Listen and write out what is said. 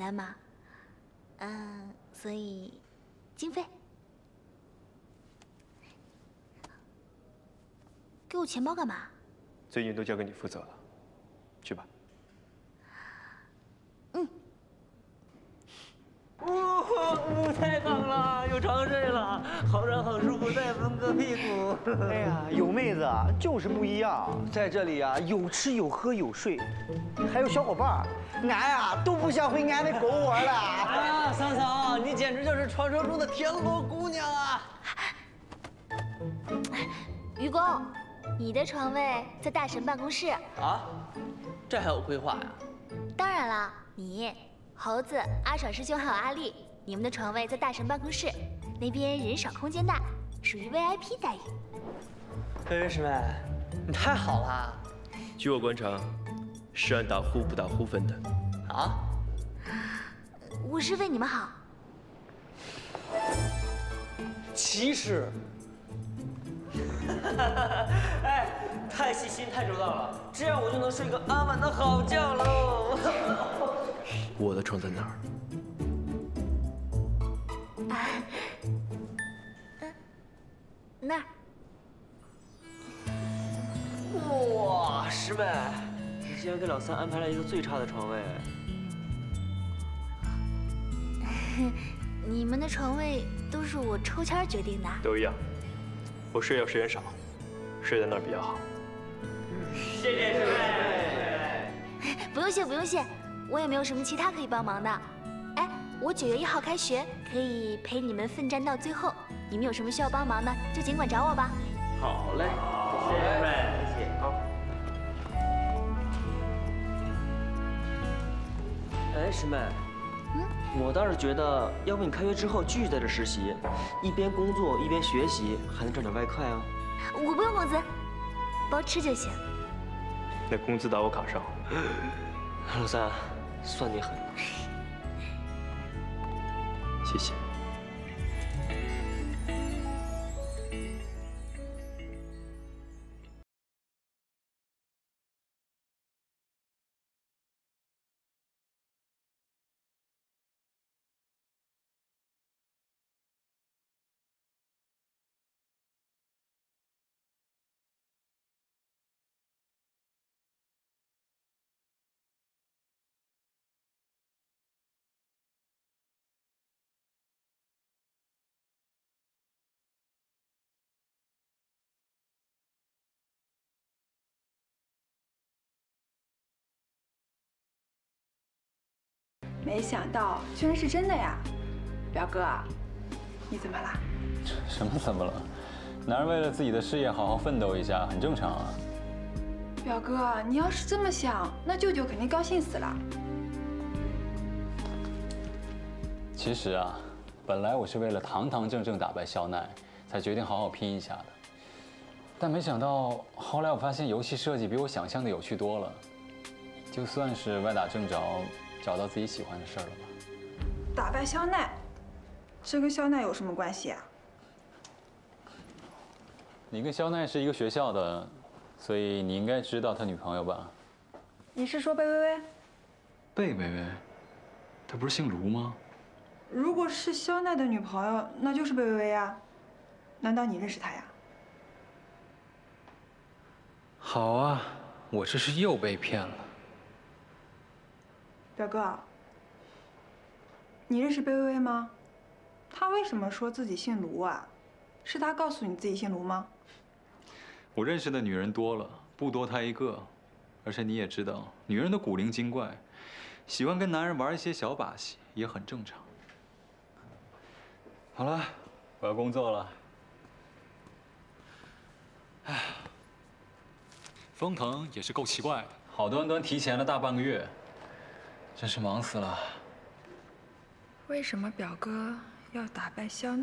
单嘛，嗯，所以经费给我钱包干嘛？最近都交给你负责了，去吧。哦，太棒了，有床睡了，好软好舒服，再蒙个屁股。哎呀，有妹子啊，就是不一样，在这里啊，有吃有喝有睡，还有小伙伴俺呀都不想回俺的狗窝了。哎呀，桑桑，你简直就是传说中的田螺姑娘啊！愚公，你的床位在大神办公室。啊，这还有规划呀？当然了，你、猴子、阿爽师兄还有阿丽，你们的床位在大神办公室，那边人少空间大，属于 VIP 待遇。薇薇师妹，你太好了据我观察，是按打呼不打呼分的。啊！我是为你们好。其实，哎，太细心太周到了，这样我就能睡个安稳的好觉喽。我的床在哪儿？那儿，哇，师妹，你竟然给老三安排了一个最差的床位。你们的床位都是我抽签决定的。都一样。我睡觉时间少，睡在那儿比较好。谢谢师妹。不用谢，不用谢，我也没有什么其他可以帮忙的。哎，我九月一号开学，可以陪你们奋战到最后。你们有什么需要帮忙的，就尽管找我吧。好嘞，谢谢师妹，谢谢。好。哎，师妹，嗯，我倒是觉得，要不你开学之后继续在这实习，一边工作一边学习，还能赚点外快哦。我不用工资，包吃就行。那工资打我卡上。老三，算你狠。谢谢。没想到居然是真的呀，表哥，你怎么了？什么怎么了？男人为了自己的事业好好奋斗一下，很正常啊。表哥，你要是这么想，那舅舅肯定高兴死了。其实啊，本来我是为了堂堂正正打败肖奈，才决定好好拼一下的。但没想到后来我发现游戏设计比我想象的有趣多了，就算是歪打正着。找到自己喜欢的事儿了吧？打败肖奈，这跟肖奈有什么关系啊？你跟肖奈是一个学校的，所以你应该知道他女朋友吧？你是说贝微微？贝微微，她不是姓卢吗？如果是肖奈的女朋友，那就是贝微微呀。难道你认识她呀？好啊，我这是又被骗了。表哥，你认识贝微微吗？她为什么说自己姓卢啊？是她告诉你自己姓卢吗？我认识的女人多了，不多她一个。而且你也知道，女人都古灵精怪，喜欢跟男人玩一些小把戏，也很正常。好了，我要工作了。哎，封腾也是够奇怪的，好端端提前了大半个月。真是忙死了。为什么表哥要打败肖？